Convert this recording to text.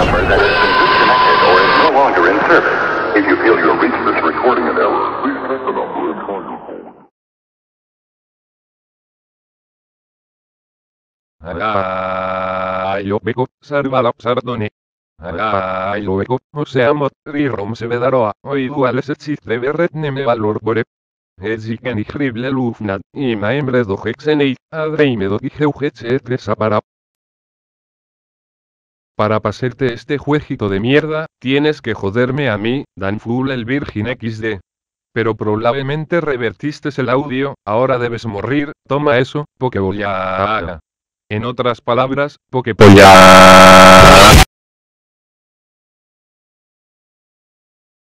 number that has been disconnected or is no longer in service. If you feel you're reaching this recording in error, please check the number and try your phone. Aiopeku, sarvalapsardoni. Aiopeku, museamot, rirom se vedaroa, oidualeset sitre verretneme valorpore. Ezikan ihrivle lufnat, ima embredo hexeneit, adreime do iheugetse etresa para. Para pasarte este jueguito de mierda, tienes que joderme a mí, Danful el Virgin XD. Pero probablemente revertiste el audio, ahora debes morir, toma eso, Pokepolla. En otras palabras, Pokepolla.